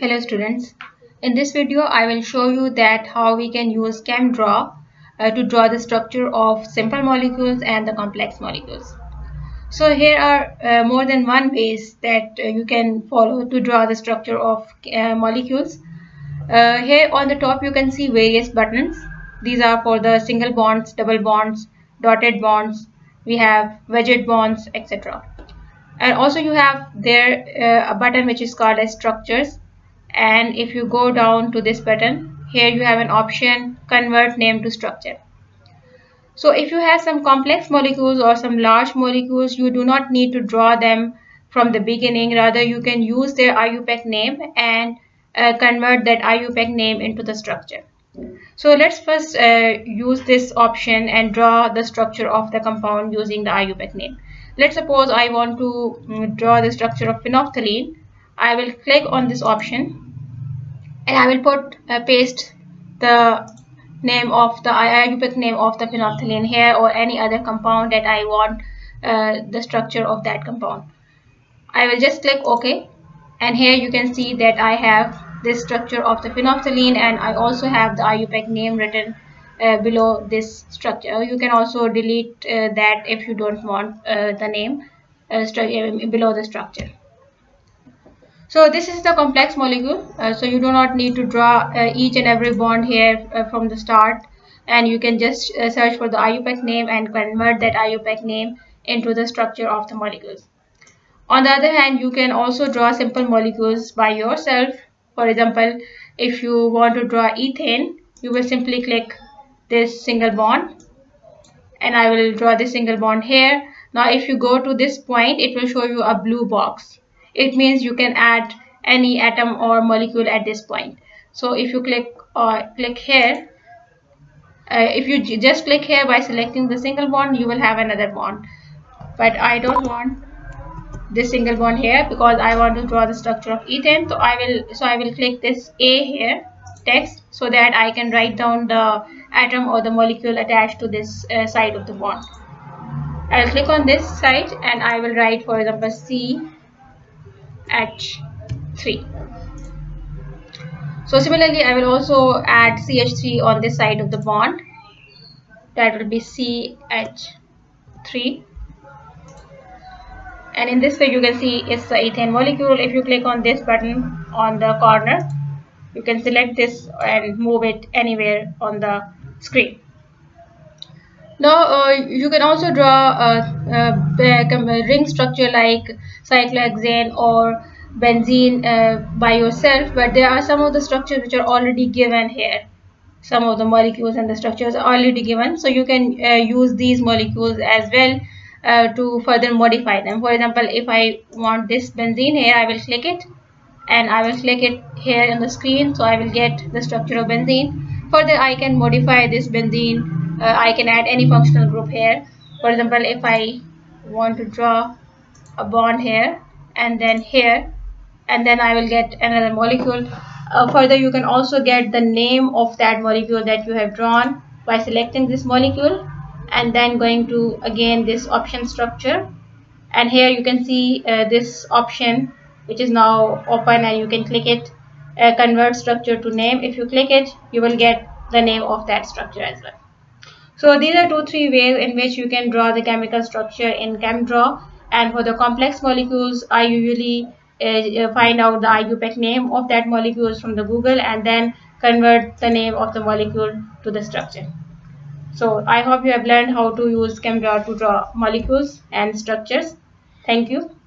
Hello students. In this video I will show you that how we can use ChemDraw uh, to draw the structure of simple molecules and the complex molecules. So here are uh, more than one ways that uh, you can follow to draw the structure of uh, molecules. Uh, here on the top you can see various buttons. These are for the single bonds, double bonds, dotted bonds, we have wedged bonds, etc. And also you have there uh, a button which is called as structures and if you go down to this button here you have an option convert name to structure. So if you have some complex molecules or some large molecules you do not need to draw them from the beginning. Rather you can use their IUPAC name and uh, convert that IUPAC name into the structure. So let's first uh, use this option and draw the structure of the compound using the IUPAC name. Let's suppose I want to um, draw the structure of phenolphthalein I will click on this option and I will put uh, paste the name of the IUPAC name of the phenolphthalein here or any other compound that I want uh, the structure of that compound. I will just click OK and here you can see that I have this structure of the phenolphthalein and I also have the IUPAC name written uh, below this structure. You can also delete uh, that if you don't want uh, the name uh, below the structure. So this is the complex molecule. Uh, so you do not need to draw uh, each and every bond here uh, from the start and you can just uh, search for the IUPAC name and convert that IUPAC name into the structure of the molecules. On the other hand, you can also draw simple molecules by yourself. For example, if you want to draw ethane, you will simply click this single bond and I will draw this single bond here. Now if you go to this point, it will show you a blue box it means you can add any atom or molecule at this point. So if you click or uh, click here uh, if you just click here by selecting the single bond you will have another bond. But I don't want this single bond here because I want to draw the structure of ethane so I will so I will click this A here text so that I can write down the atom or the molecule attached to this uh, side of the bond. I'll click on this side and I will write for example C H3 so similarly I will also add CH3 on this side of the bond. That will be CH3 and in this way you can see it's the ethane molecule. If you click on this button on the corner you can select this and move it anywhere on the screen now uh, you can also draw a, a, a, ring structure like cyclohexane or benzene uh, by yourself but there are some of the structures which are already given here. Some of the molecules and the structures are already given so you can uh, use these molecules as well uh, to further modify them. For example if I want this benzene here I will click it and I will click it here on the screen so I will get the structure of benzene. Further I can modify this benzene uh, I can add any functional group here. For example if I want to draw a bond here and then here and then I will get another molecule. Uh, further you can also get the name of that molecule that you have drawn by selecting this molecule and then going to again this option structure. And here you can see uh, this option which is now open and you can click it. Uh, convert structure to name. If you click it you will get the name of that structure as well so these are two, three ways in which you can draw the chemical structure in ChemDraw. And for the complex molecules, I usually uh, find out the IUPAC name of that molecules from the Google and then convert the name of the molecule to the structure. So I hope you have learned how to use ChemDraw to draw molecules and structures. Thank you.